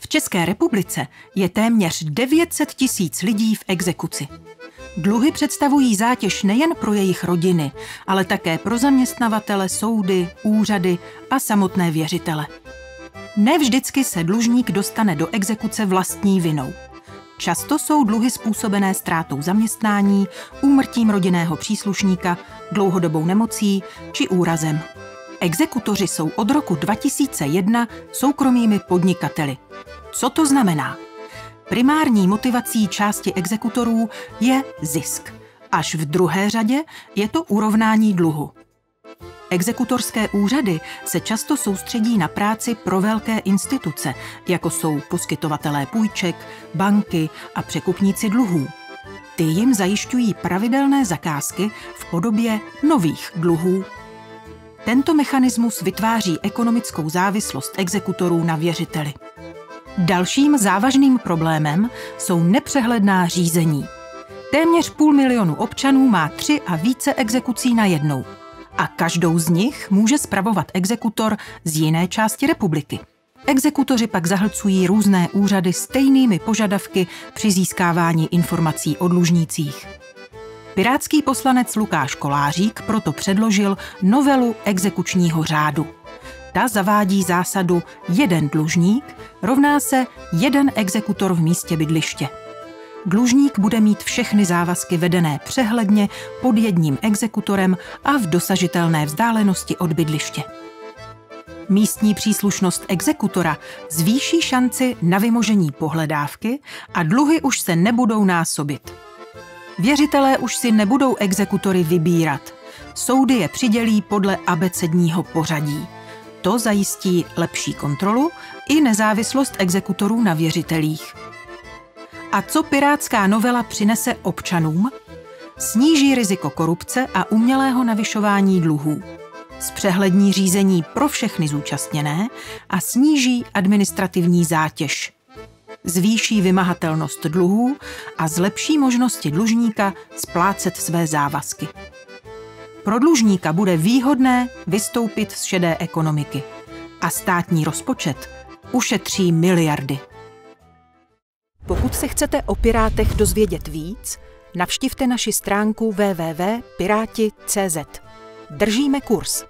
V České republice je téměř 900 tisíc lidí v exekuci. Dluhy představují zátěž nejen pro jejich rodiny, ale také pro zaměstnavatele, soudy, úřady a samotné věřitele. Ne vždycky se dlužník dostane do exekuce vlastní vinou. Často jsou dluhy způsobené ztrátou zaměstnání, úmrtím rodinného příslušníka, dlouhodobou nemocí či úrazem. Exekutoři jsou od roku 2001 soukromými podnikateli. Co to znamená? Primární motivací části exekutorů je zisk. Až v druhé řadě je to urovnání dluhu. Exekutorské úřady se často soustředí na práci pro velké instituce, jako jsou poskytovatelé půjček, banky a překupníci dluhů. Ty jim zajišťují pravidelné zakázky v podobě nových dluhů. Tento mechanismus vytváří ekonomickou závislost exekutorů na věřiteli. Dalším závažným problémem jsou nepřehledná řízení. Téměř půl milionu občanů má tři a více exekucí na jednou. A každou z nich může spravovat exekutor z jiné části republiky. Exekutoři pak zahlcují různé úřady stejnými požadavky při získávání informací o dlužnících. Pirátský poslanec Lukáš Kolářík proto předložil novelu exekučního řádu. Ta zavádí zásadu jeden dlužník rovná se jeden exekutor v místě bydliště. Dlužník bude mít všechny závazky vedené přehledně pod jedním exekutorem a v dosažitelné vzdálenosti od bydliště. Místní příslušnost exekutora zvýší šanci na vymožení pohledávky a dluhy už se nebudou násobit. Věřitelé už si nebudou exekutory vybírat. Soudy je přidělí podle abecedního pořadí. To zajistí lepší kontrolu i nezávislost exekutorů na věřitelích. A co pirátská novela přinese občanům? Sníží riziko korupce a umělého navyšování dluhů. Zpřehlední řízení pro všechny zúčastněné a sníží administrativní zátěž. Zvýší vymahatelnost dluhů a zlepší možnosti dlužníka splácet své závazky. Pro dlužníka bude výhodné vystoupit z šedé ekonomiky a státní rozpočet ušetří miliardy. Pokud se chcete o Pirátech dozvědět víc, navštivte naši stránku www.pirati.cz. Držíme kurz.